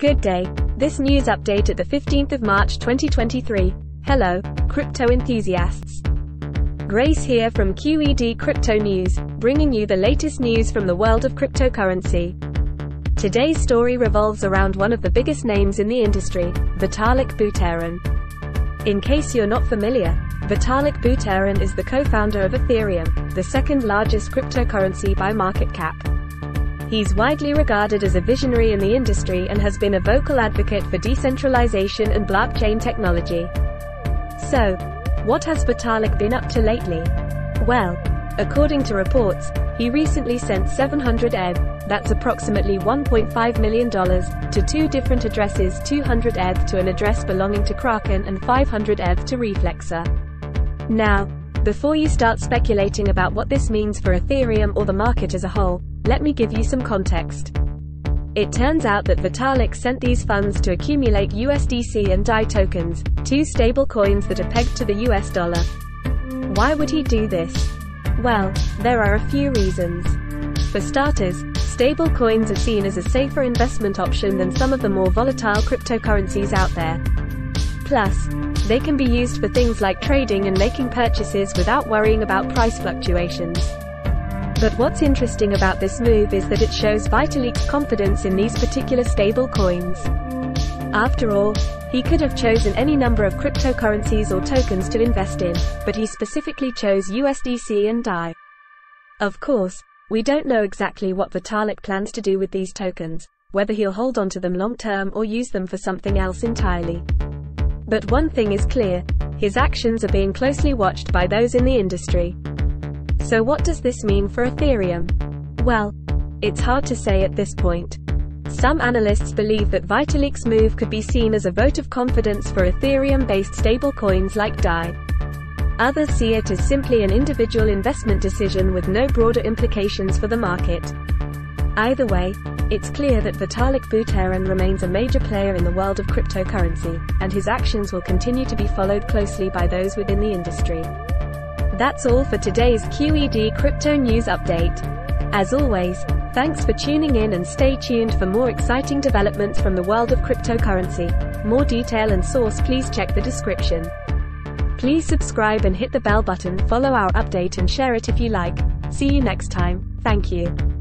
Good day. This news update at the 15th of March 2023. Hello, crypto enthusiasts. Grace here from QED Crypto News, bringing you the latest news from the world of cryptocurrency. Today's story revolves around one of the biggest names in the industry, Vitalik Buterin. In case you're not familiar, Vitalik Buterin is the co-founder of Ethereum, the second largest cryptocurrency by market cap. He's widely regarded as a visionary in the industry and has been a vocal advocate for decentralization and blockchain technology. So, what has Vitalik been up to lately? Well, according to reports, he recently sent 700 ETH, that's approximately $1.5 million, to two different addresses 200 ETH to an address belonging to Kraken and 500 ETH to Reflexer. Now, before you start speculating about what this means for Ethereum or the market as a whole, let me give you some context. It turns out that Vitalik sent these funds to accumulate USDC and DAI tokens, two stable coins that are pegged to the US dollar. Why would he do this? Well, there are a few reasons. For starters, stable coins are seen as a safer investment option than some of the more volatile cryptocurrencies out there. Plus, they can be used for things like trading and making purchases without worrying about price fluctuations. But what's interesting about this move is that it shows Vitalik's confidence in these particular stable coins. After all, he could have chosen any number of cryptocurrencies or tokens to invest in, but he specifically chose USDC and DAI. Of course, we don't know exactly what Vitalik plans to do with these tokens, whether he'll hold onto them long term or use them for something else entirely. But one thing is clear, his actions are being closely watched by those in the industry. So what does this mean for Ethereum? Well, it's hard to say at this point. Some analysts believe that Vitalik's move could be seen as a vote of confidence for Ethereum-based stablecoins like DAI. Others see it as simply an individual investment decision with no broader implications for the market. Either way, it's clear that Vitalik Buterin remains a major player in the world of cryptocurrency, and his actions will continue to be followed closely by those within the industry. That's all for today's QED Crypto News Update. As always, thanks for tuning in and stay tuned for more exciting developments from the world of cryptocurrency. More detail and source please check the description. Please subscribe and hit the bell button, follow our update and share it if you like. See you next time. Thank you.